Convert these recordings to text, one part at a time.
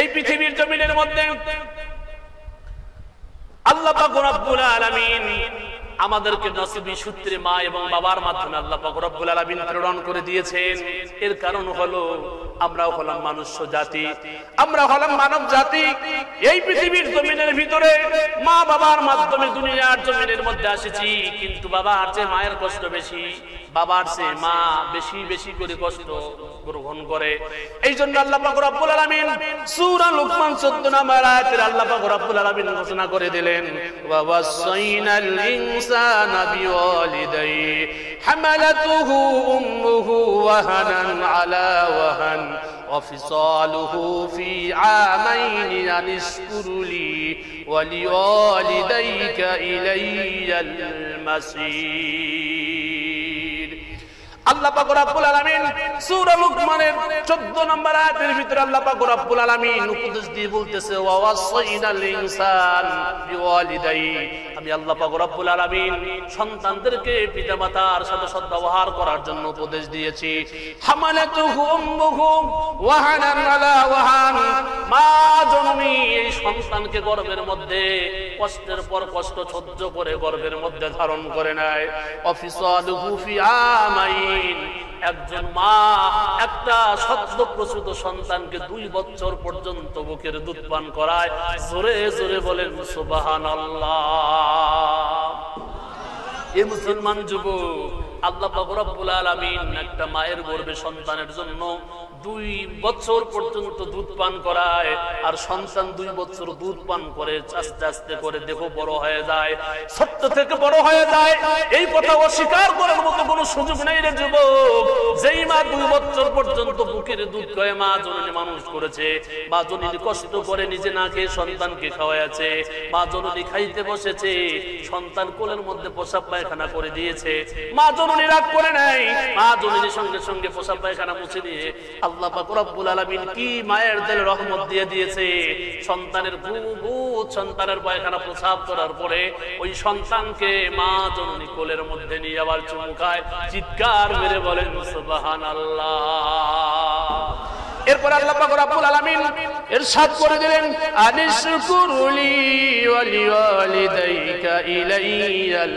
এই পৃথিবীর জমিনের মধ্যে আল্লাহ রব্বুল আলামিন আমাদেরকে নসিবি সূত্রে মা এবং বাবার মাধ্যমে আল্লাহ রব্বুল আলামিন প্রেরণ করে দিয়েছেন। এর কারণ হলো আমরাও হলাম মানুষ্য জাতি আমরা হলাম মানব জাতি। এই পৃথিবীর জমিনের ভিতরে মা বাবার মাধ্যমে দুনিয়ার জমিনের মধ্যে আসেছি, কিন্তু বাবার চেয়ে মায়ের কষ্ট বেশি, বাবার চেয়ে মা বেশি বেশি করে কষ্ট গ্রহণ করে। এই জন্য আল্লাহ পাক রব্বুল আলামিন সূরা লুকমান 14 নম্বর আয়াতে আল্লাহ পাক রব্বুল আলামিন ঘোষণা করে দিলেন, ওয়া ওয়াসাইনাল ইনসানা حملته أمه وهنا على وهن وفصاله في عامين أن اشكر لي ولوالديك إلي المسير আল্লাহ পাক রব্বুল আলামিন সূরা লুকমানের 14 নম্বর আয়াতের ভিতরে সাথে সদ্ব্যবহার করার জন্য উপদেশ দিয়েছি। হামালাতুহু উম্মুহু ওয়াহানান আলা ওয়াহান, মা জননী সন্তানকে গর্বের মধ্যে, কষ্টের পর কষ্ট, সহ্য করে গর্বের মধ্যে ধারণ করে নেয়। একজন মা, একটা সদ্য প্রসূত সন্তানকে দুই বছর পর্যন্ত বুকের দুধ পান করায়, জোরে জোরে বলেন সুবাহান এ মুসলমান যুবক, আল্লাহ রব্বুল আলামিন একটা মায়ের গর্ভে সন্তানের জন্য দুই বছর পর্যন্ত দুধ পান করায়, আর সন্তান দুই বছর দুধ পান করে আস্তে আস্তে করে দেখো বড় হয়ে যায়, ছোট্ট থেকে বড় হয়ে যায়। এই কথা অস্বীকার করার মতো কোনো সুযোগ নেই রে যুবক। যেই মা দুই বছর পর্যন্ত বুকের দুধ কয়ে মা জননী মানুষ করেছে, মা জননী কষ্ট করে নিজে না খেয়ে সন্তানকে খাওয়াইছে মা জননী খাইতে বসেছে, সন্তান কোলের মধ্যে পোশাক পায়খানা করে দিয়েছে। মা জননী রাগ করে নাই। মা জননীর সঙ্গে সঙ্গে পোশাক পায়খানা মুছে দিয়ে আল্লাহ পাক রব্বুল আলামিন কি মায়ের দিল রহমত দিয়ে দিয়েছে। সন্তানের বুবুত সন্তানের পায়খানা প্রসাব করার পরে ওই সন্তানকে মা জননী কোলের মধ্যে নিয়ে আবার চুমু চিৎকার মেরে বলেন, সুবহানাল্লাহ। এরপর আল্লাহ পাক রব্বুল আলামিন ইরশাদ করে দিলেন, আনিশকুরুলি ওয়ালি ওয়ালিদাইকা ইলাইয়াল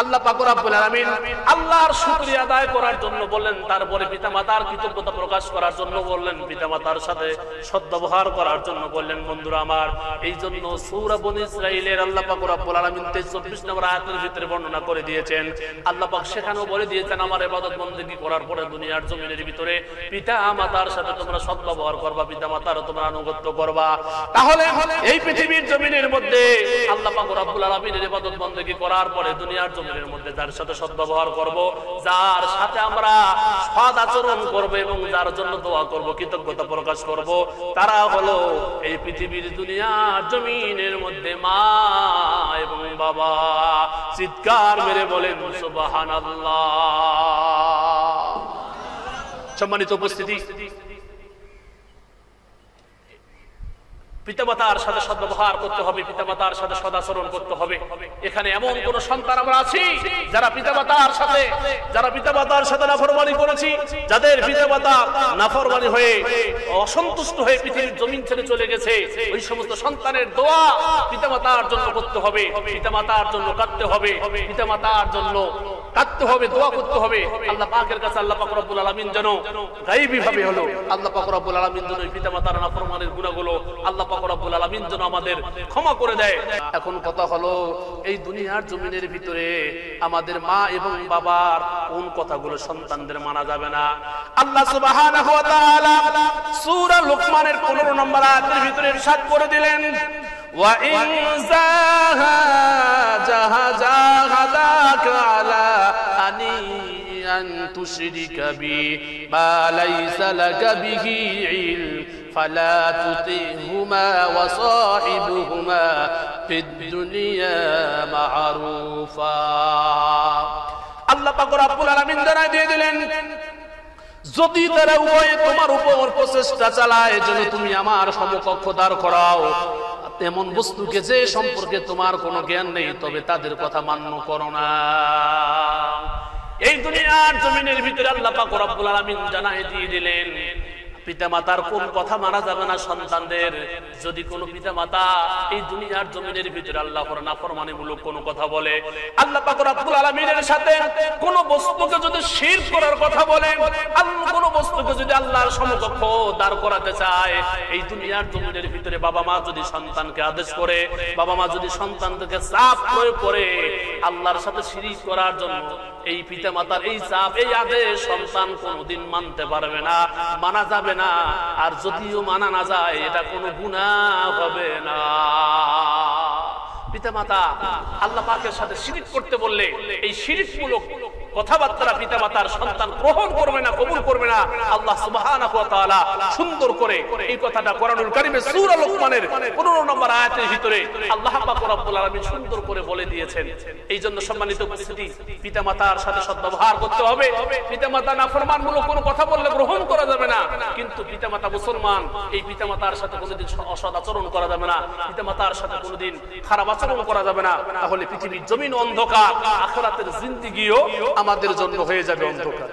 আল্লাহ আল্লাহর শুক্রিয়া আদায় করার জন্য বললেন, তারপরে পিতামাতার কৃতজ্ঞতা প্রকাশ করার জন্য বললেন, পিতামাতার সাথে সদ্ব্যবহার করার জন্য বললেন, বন্ধুরা আমার এই জন্য আল্লাহ আলমিন চব্বিশ নম্বর ভিতরে বর্ণনা করে দিয়েছেন, আল্লাহ পাক সেখানেও বলে দিয়েছেন, আমার এবাদত বন্দী করার পরে দুনিয়ার জমিনের ভিতরে পিতা মাতার সাথে তোমরা সদ্ব্যবহার করবা পিতা মাতার তোমরা আনুগত্য করবা। তাহলে এই পৃথিবীর জমিনের মধ্যে আল্লাহ পাকুর আব্বুল আলমিনের এবাদত বন্দী করার পরে দুনিয়ার জমিনের মধ্যে যার সাথে সদ্ব্যবহার করব, যার সাথে আমরা সদ আচরণ করব এবং যার জন্য দোয়া করব, কৃতজ্ঞতা প্রকাশ করব, তারা হলো এই পৃথিবীর দুনিয়ার জমিনের মধ্যে মা এবং বাবা। চিৎকার মেরে বলেন, সুবহানাল্লাহ। সম্মানিত উপস্থিতি পিতামাতার সাথে সদ্ব্যবহার করতে হবে, পিতামাতার সাথে সদাচরণ করতে হবে। এখানে এমন কোন সন্তান আমরা আছি, যারা পিতামাতার সাথে, যারা পিতামাতার সাথে নাফরমানি করেছি, যাদের পিতামাতা নাফরমানি হয়ে অসন্তুষ্ট হয়ে পৃথিবীর জমিন ছেড়ে চলে গেছে, ওই সমস্ত সন্তানের দোয়া পিতামাতার জন্য করতে হবে, পিতামাতার জন্য কাঁদতে হবে, পিতামাতার জন্য কাঁদতে হবে, দোয়া করতে হবে। আল্লাহ পাকের কাছে আল্লাহ পাক রব্বুল আলামিন যেন গায়েবী ভাবে হলো। আল্লাহ পাক রব্বুল আলামিন যেন পিতা মাতার নাফরমানের গুনাহগুলো আল্লাহ পাক রব্বুল আলামিন যেন আমাদের ক্ষমা করে দেয়। এখন কথা হলো, এই দুনিয়ার জমিনের ভিতরে আমাদের মা এবং বাবার কোন কথাগুলো সন্তানদের মানা যাবে না। আল্লাহ সুবহানাহু ওয়া তাআলা সূরা লুকমানের 15 নম্বর আয়াতের ভিতরে ইরশাদ করে দিলেন, ওয়া ইন জাহা জাহা জাহাদাকা أن أن تشرك بي ما ليس لك به علم فلا تطعهما وصاحبهما في الدنيا معروفا আল্লাহ পাক রব্বুল আলামিন জানাই দিয়ে দিলেন যদি তারা উভয়ে তোমার উপর প্রচেষ্টা চালায় যেন তুমি আমার সমকক্ষ দাঁড় করাও তেমন বস্তুকে যে সম্পর্কে তোমার কোনো জ্ঞান নেই, তবে তাদের কথা মান্য করো না। এই দুনিয়ার জমিনের ভিতরে আল্লাহ পাক রব্বুল আলামিন জানাই দিয়ে দিলেন পিতামাতার কোন কথা মানা যাবে না সন্তানদের? যদি কোনো পিতামাতা এই দুনিয়ার জমিনের ভিতরে আল্লাহর নাফরমানিমূলক কোনো কথা বলে, আল্লাহ পাক রব্বুল আলামিনের সাথে কোন বস্তুকে যদি শিরক করার কথা বলে কোন বস্তুকে যদি আল্লাহর সমকক্ষ দাঁড় করাতে চায়, এই দুনিয়ার জমিনের ভিতরে বাবা মা যদি সন্তানকে আদেশ করে, বাবা মা যদি সন্তানকে চাপ প্রয়োগ করে, আল্লাহর সাথে শিরিক করার জন্য এই পিতামাতার এই চাপ, এই আদেশ সন্তান কোনোদিন মানতে পারবে না। মানা যাবে না। আর যদিও মানা না যায়, এটা কোনো গুণা হবে না। পিতা মাতা আল্লাহ পাকের সাথে শিরিক করতে বললে এই শিরিকমূলক কথাবার্তা পিতামাতার সন্তান গ্রহণ করবে না, কবুল করবে না, আল্লাহ সুবহানাহু ওয়া তাআলা সুন্দর করে এই কথাটা কোরআনুল কারীমে সূরা লোকমানের 15 নম্বর আয়াতের ভিতরে আল্লাহ পাক রব্বুল আলামিন সুন্দর করে বলে দিয়েছেন। এই জন্য সম্মানিত উপস্থিতি, পিতামাতার সাথে সদ্ব্যবহার করতে হবে। পিতামাতা নাফরমানমূলক কোনো কথা বললে গ্রহণ করা যাবে না। কিন্তু পিতামাতা মুসলমান, এই পিতামাতার সাথে কোনোদিন অসৎ আচরণ করা যাবে না। পিতামাতার সাথে কোনোদিন খারাপ আচরণ করা যাবে না। তাহলে পৃথিবীর জমিন অন্ধকার, আখরাতের জিন্দিগিও আমাদের জন্য হয়ে যাবে অন্ধকার।